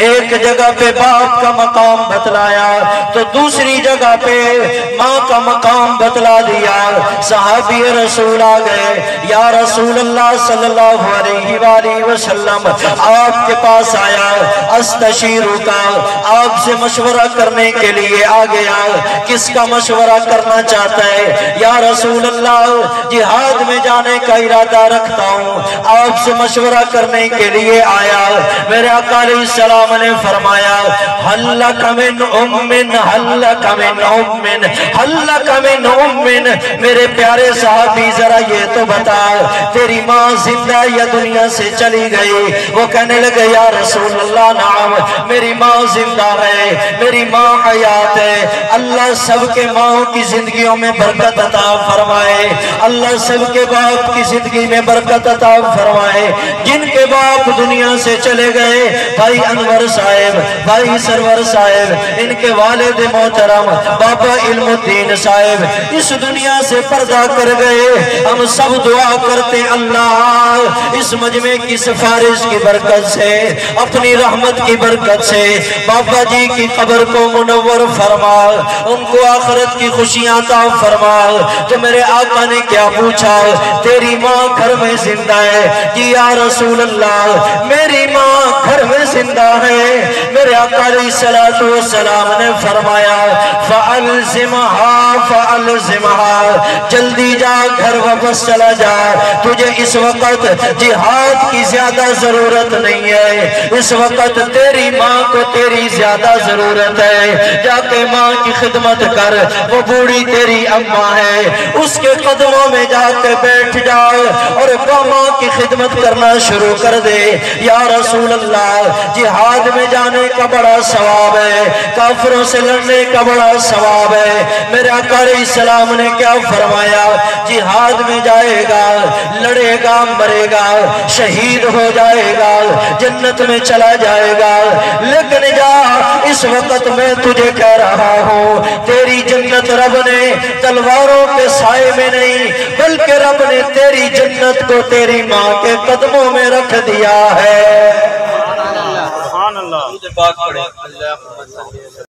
एक जगह पे बाप का मकाम बतलाया तो दूसरी जगह पे माँ का मकाम बतला दिया। सहाबी रसूल आ गए या रसूल अल्लाह सल्लल्लाहु अलैहि वसल्लम, आपके पास आया, अस्तशीरू का, आपसे मशवरा करने के लिए आ गया किसका मशवरा करना चाहता है? या रसूल अल्लाह जिहाद में जाने का इरादा रखता हूँ। आपसे मशवरा करने के लिए आया। मेरे अकाली सलाम ने फरमाया हल्ला कमिन उम्मिन हल्ला कमिन उम्मिन हल्ला कमिन उम्मिन। मेरे प्यारे साहबी, जरा ये तो बता तेरी माँ ज़िंदा या दुनिया से चली गई। वो कहने लगे, या रसूल अल्लाह नाम, मेरी माँ ज़िंदा है मेरी माँ हयात है। अल्लाह सबके माओ की जिंदगियों में बरकत अता फरमाए। अल्लाह सबके बाप की ज़िंदगी में बरकत अता फरमाए। जिनके बाप दुनिया से चले गए, भाई अनवर साहेब, भाई सरवर साहेब, इनके वालिद मोहतरम, बाबा इल्मुद्दीन साहेब, इस दुनिया से पर्दा कर गए। हम सब दुआ करते अल्लाह, इस मजमे की सिफारिश की बरकत से, अपनी रहमत की बरकत से। बाबा जी की कब्र को मुनवर फरमा, उनको आखरत की खुशियाँ फरमा तो मेरे आका ने क्या पूछा तेरी माँ घर में ज़िंदा है। कि या रसूल अल्लाह मेरी माँ घर में ज़िंदा है। सलाम ने फरमाया जल्दी जा, घर वापस चला जा। तुझे इस वक्त जिहाद की ज़्यादा ज़रूरत नहीं है। इस वक्त तेरी माँ को तेरी ज़्यादा ज़रूरत है। जाके माँ की खिदमत कर, वो बूढ़ी तेरी अम्मा है। उसके कदमों में जाके बैठ जाओ और माँ की खिदमत करना शुरू कर दे। या रसूल अल्लाह जिहाद में जाने का बड़ा सवाब है, काफरों से लड़ने का बड़ा सवाब है। मेरे अकारी सलाम ने क्या फरमाया? जिहाद में जाएगा, लड़ेगा, मरेगा, शहीद हो जाएगा, जन्नत में चला जाएगा। लेकिन जा, इस वक्त मैं तुझे कह रहा हूँ, तेरी जन्नत रब ने तलवारों के साय में नहीं बल्कि रब ने तेरी जन्नत को तेरी माँ के कदमों में रख दिया है। अल्लाह।